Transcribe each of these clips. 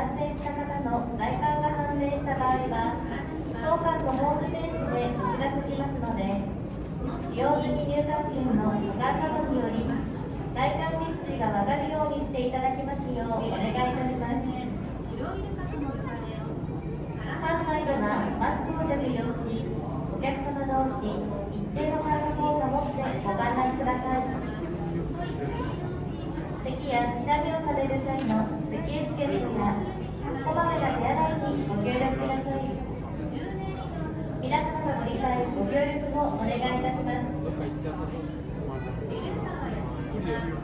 感染した方の来館が判明した場合は当館のホームページでお知らせしますので使用済み入館券の保管などにより来館日数が分かるようにしていただきますようお願いいたします。館内ではマスクを着用しお客様同士一定の間隔を保ってご案内ください咳やくしゃみをされる際の咳エチケットやこまめな手洗いにご協力ください皆様のご理解ご協力をお願いいたします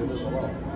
do this alone.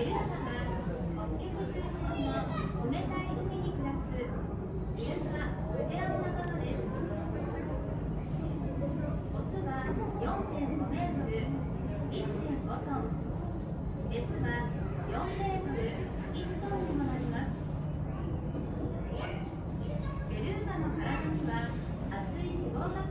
ベルーナの体には熱い脂肪が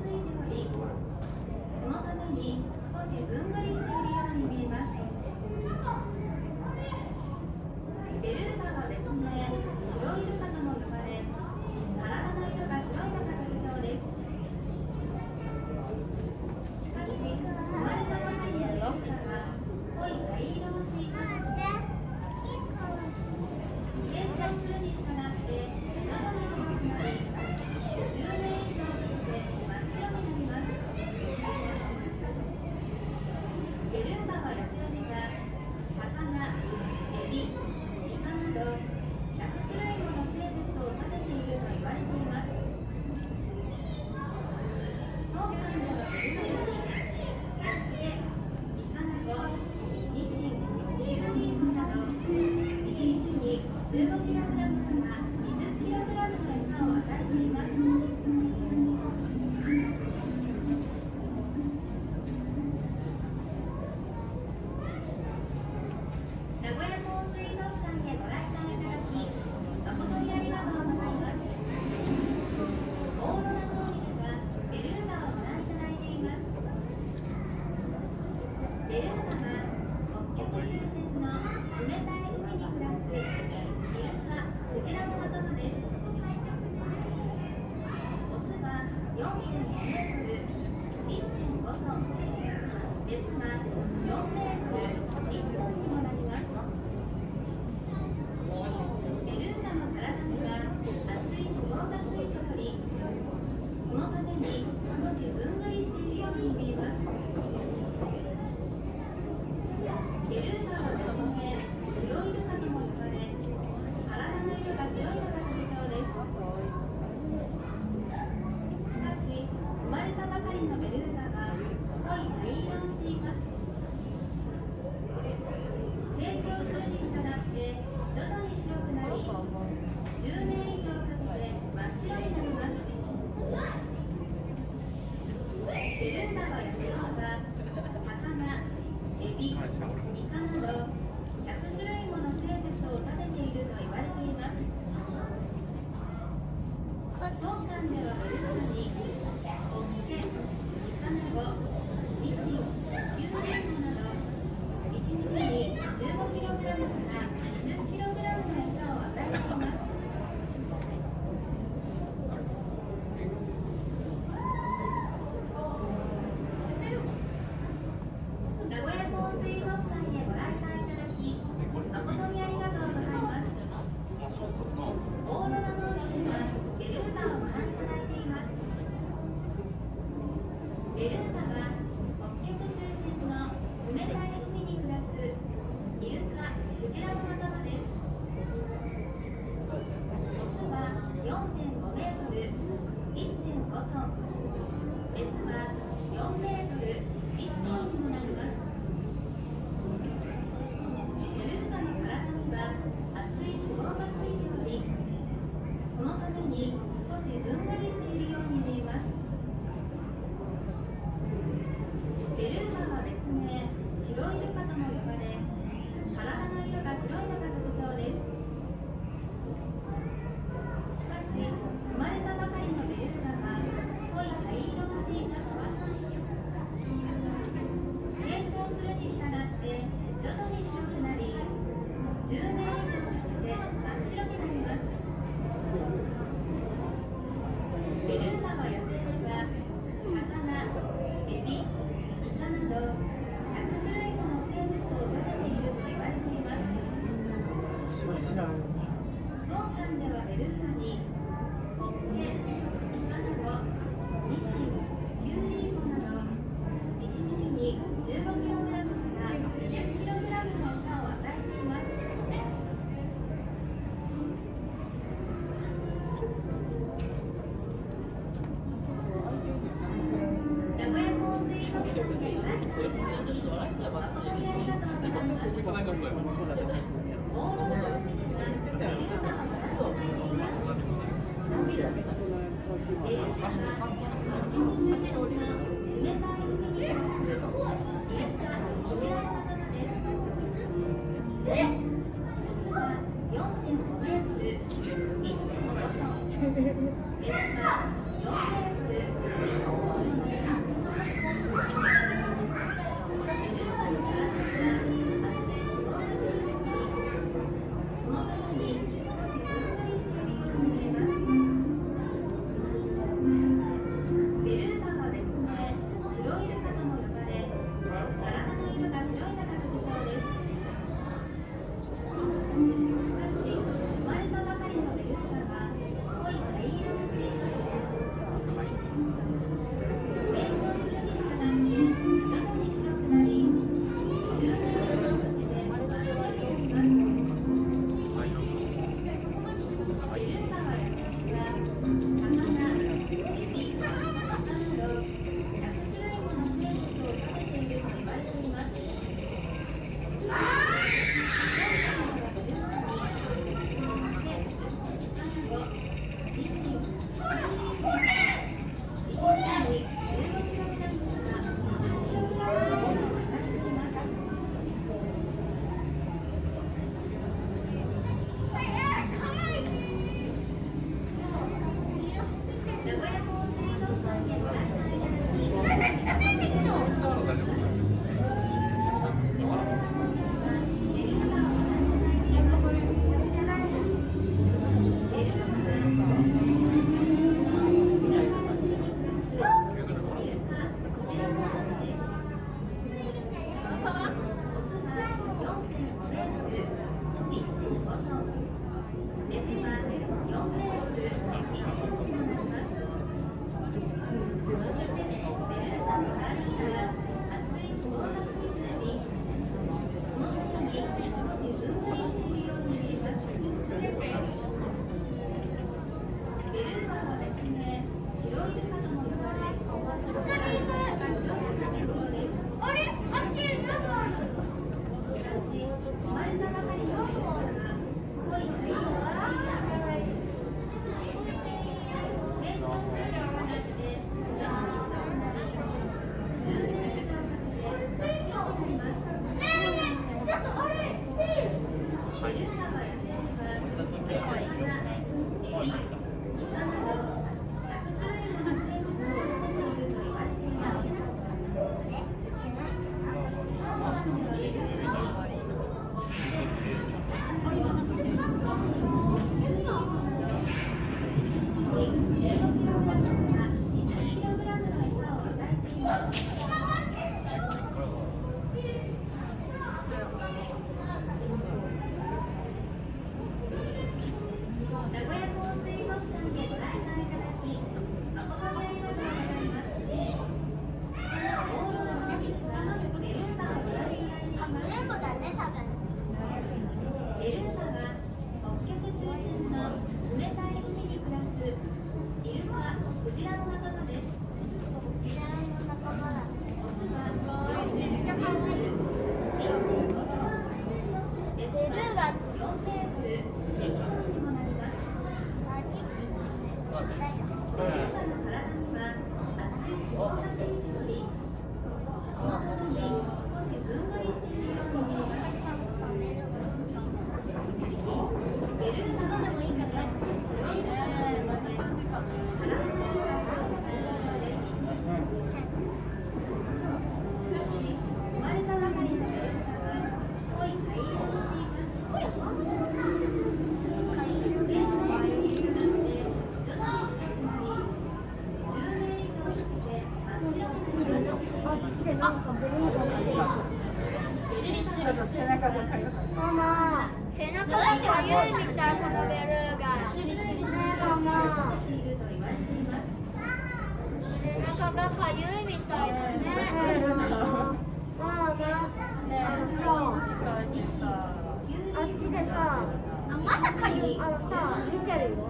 あ、見てるよ。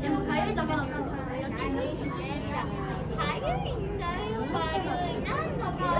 でもかゆいだけなんだよ。て。かゆいんだよ、かゆい。か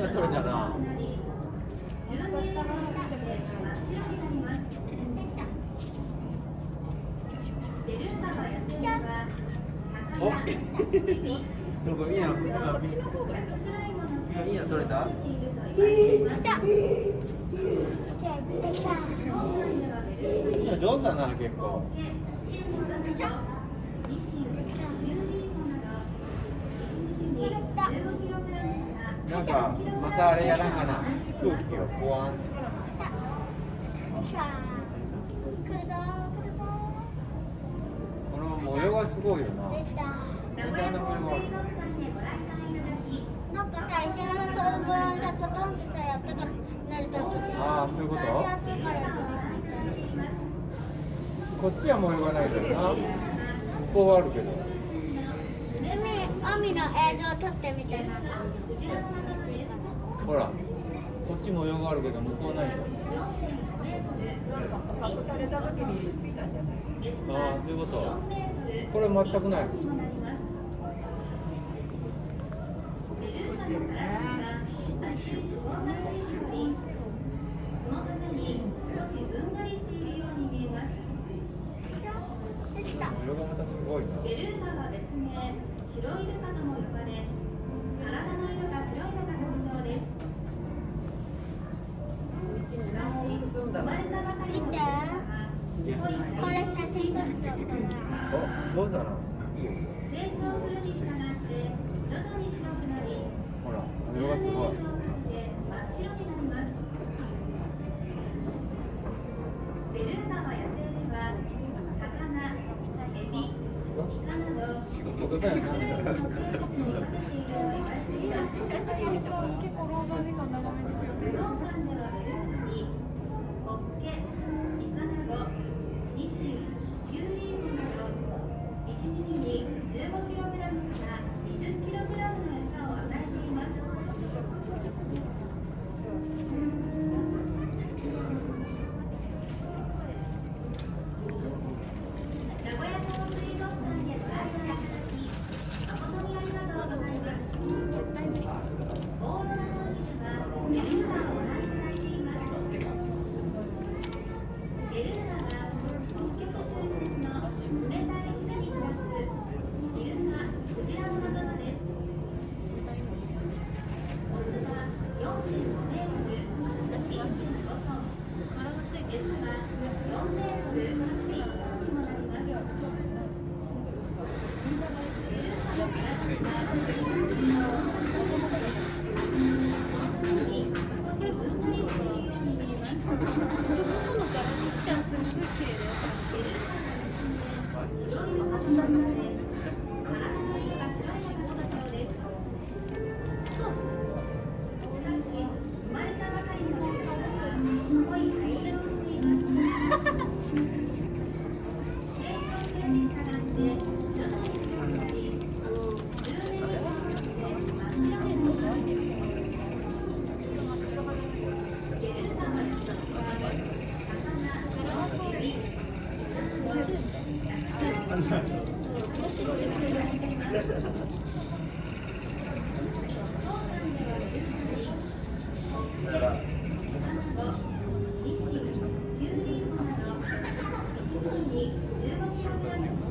おいいの取れたなおどこ取れた？来た。上手だな結構できた。なんかまたあれやらんかな。空気を不安この模様がすごいよな。なんかさ、石原さんがトトンってやったからなるああそういうこと？こっちは模様がないけどな。向こうはあるけど。海、海の映像撮ってみたいな。ほら。こっち模様があるけど向こうないん。だああそういうこと。これ全くない。できた。模様がまたすごいな。ベルーガは別名白イルカとも呼ばれ体の色が白いのが特徴ですしかし生まれたばかりのベルーガはこれ写真撮っておくどうだな。いいよ成長するに従って徐々に白くなりほら模10様がすごい。真っ白になります15秒前。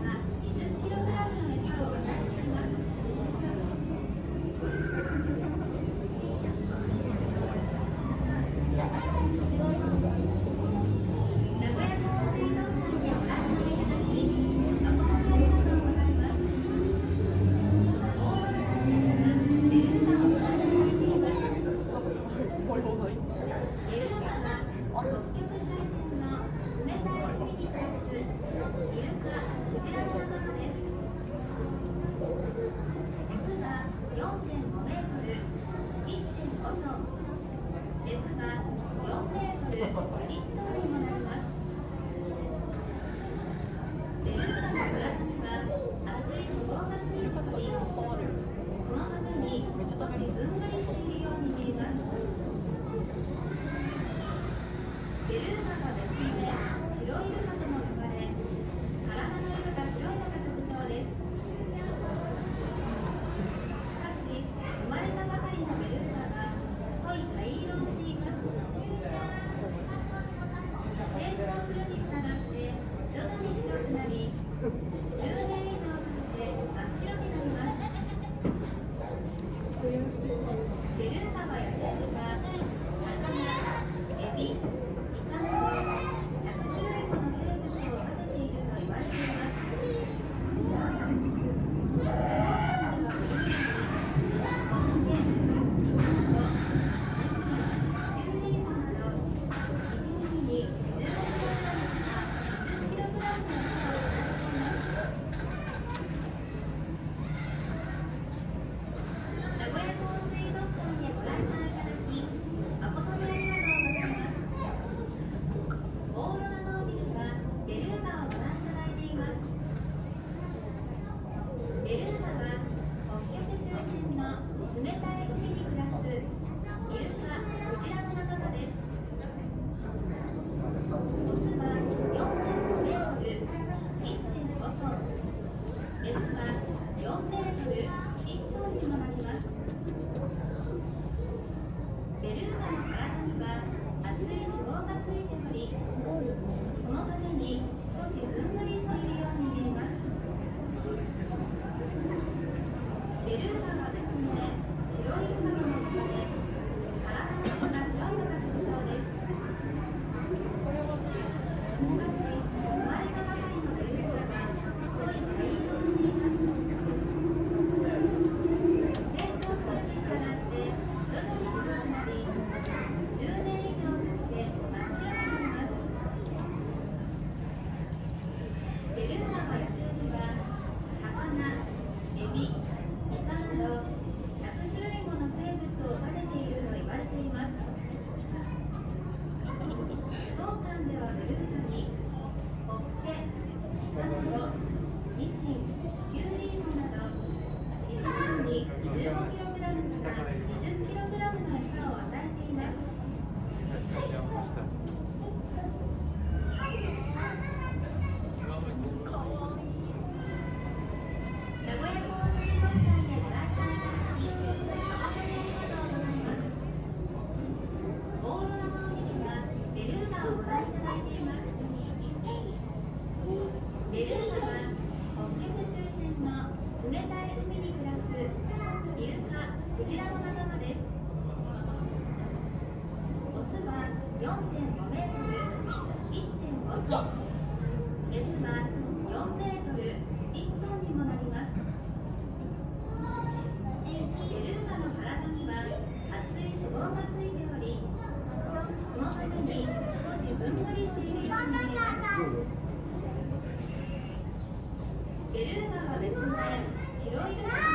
白イ